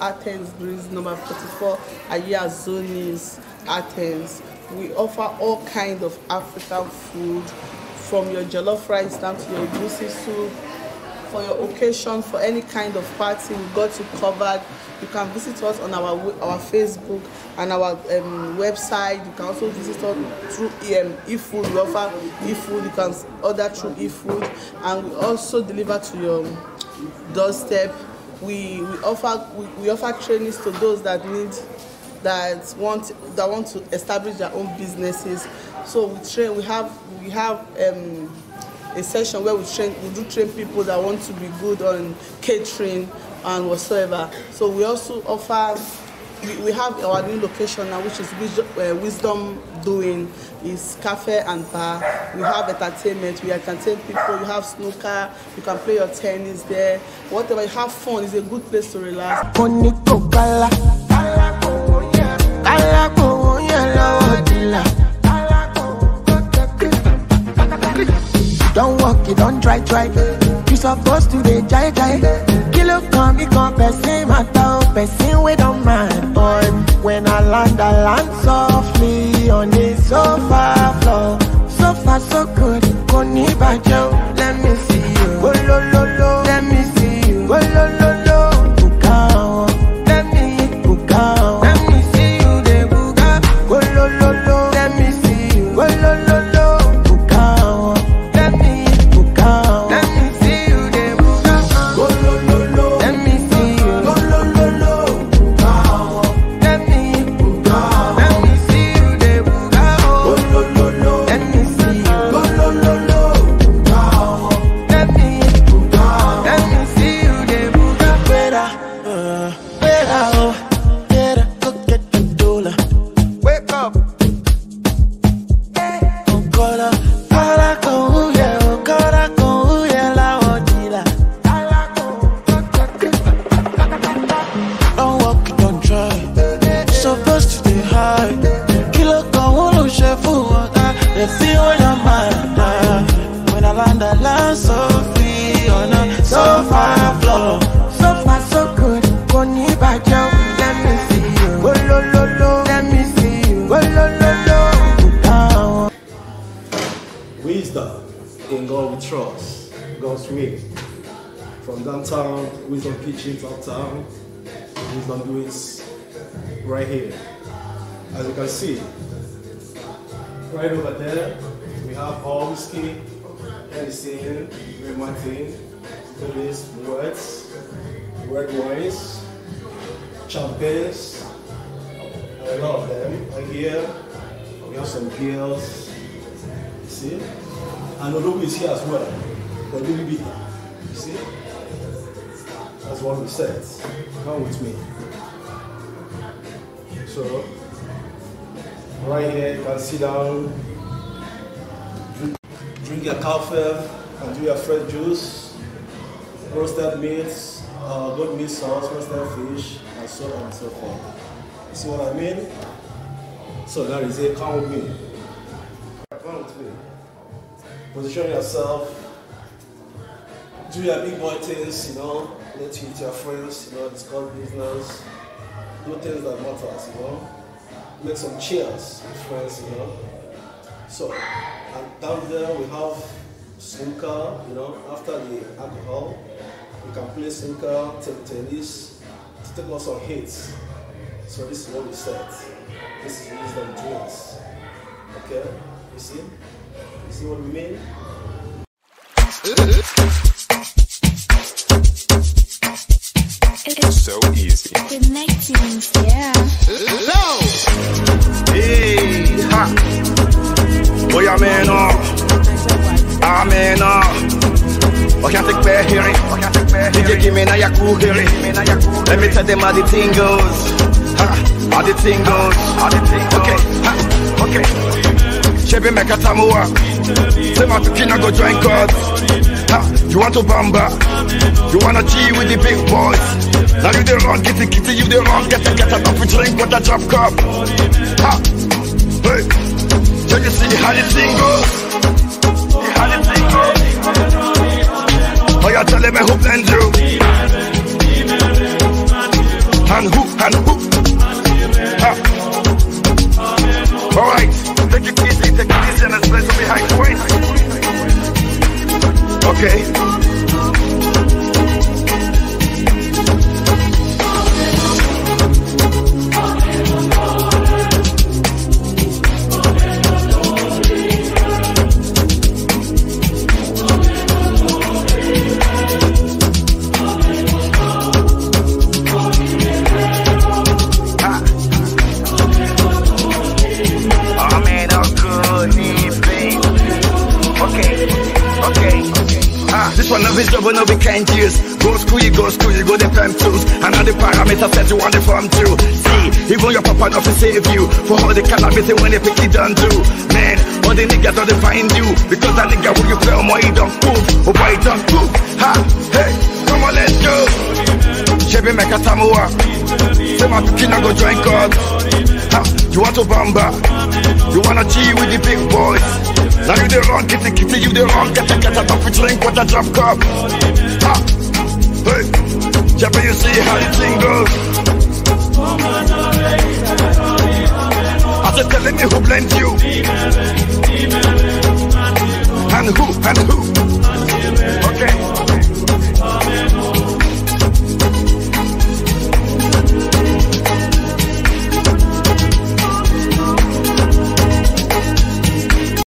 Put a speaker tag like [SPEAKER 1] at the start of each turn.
[SPEAKER 1] Athens, Greece, number 44, Aya Zonis, Athens. We offer all kind of African food, from your jollof rice down to your goosey soup, for your occasion, for any kind of party, we got you covered. You can visit us on our our Facebook and our um, website. You can also visit us through um, eFood. We offer eFood. You can order through eFood, and we also deliver to your doorstep. We we offer we, we offer trainings to those that need that want that want to establish their own businesses. So we train. We have we have. Um, a session where we train we do train people that want to be good on catering and whatsoever so we also offer we, have our new location now which is uh, wisdom doing is cafe and bar we have entertainment we entertain people you have snooker you can play your tennis there whatever you have fun it's a good place to relax.
[SPEAKER 2] Don't walk, you don't try, try. You supposed to be jai jai. Kill up, come, me come, person, matter, person, we don't mind. Boy, when I land, I land softly on the better,
[SPEAKER 3] trust, God's way. From downtown, Wisdom Kitchen, uptown, Wisdom Doings, right here. As you can see, right over there, we have all whiskey, Green Martin, Phillies, words, red wines, champagnes, a lot of them. And here, we have some beers, see? And Odogwu is here as well, but really bitter. You see? That's what we said. Come with me. So, right here, you can sit down, drink, drink your coffee, and do your fresh juice, roasted meats, uh, goat meat sauce, roasted fish, and so on and so forth. You see what I mean? So that is it. Come with me. Position yourself. Do your big boy things, you know. Let you with your friends, you know, discuss business. Do things that matters, you know. Make some cheers with friends, you know. So, and down there we have snooker, you know. After the alcohol, you can play snooker, take tennis, to take lots of hits. So this is what we said. This is wisdom drinks. Okay? You see? You see what we mean?
[SPEAKER 4] So easy.
[SPEAKER 5] Connecting, yeah.
[SPEAKER 4] Hey, ha. Boy, I'm in off. I'm in off. I can't take back hearing. DJ, give me now your cool hearing. Let me tell them how the thing goes. Ha, how the thing goes. Okay, ha, okay. Chebe meka tamua. Say my tukina go join God. Ha, you want to bamba? You wanna G with the big boys? Now you the wrong, get the kitty, you the wrong, get the get a cup, drink with a drop cup. Ha, hey, can you see how the thing goes? How the thing goes? Oh, you tell me who blend you? For no vision, but no we can't use. Go school, you go school, you go the fam tools. And all the parameters set you want the form too. See, even your papa not to save you. For all the calamity when they pick it done too. Man, all the niggas don't find you. Because that nigga will you feel more, he don't move. Oh boy, don't move. Ha, hey, come on, let's go. Chebe make a samoa. Say my pikin go join God. Ha, you want to bamba? You wanna G with the big boys? Now you the wrong kitty kitty, you the wrong get a get a top drink with a drop cup. Ha, hey, Chebe, you see how the thing goes. I said, telling me who blamed you. And who, and who.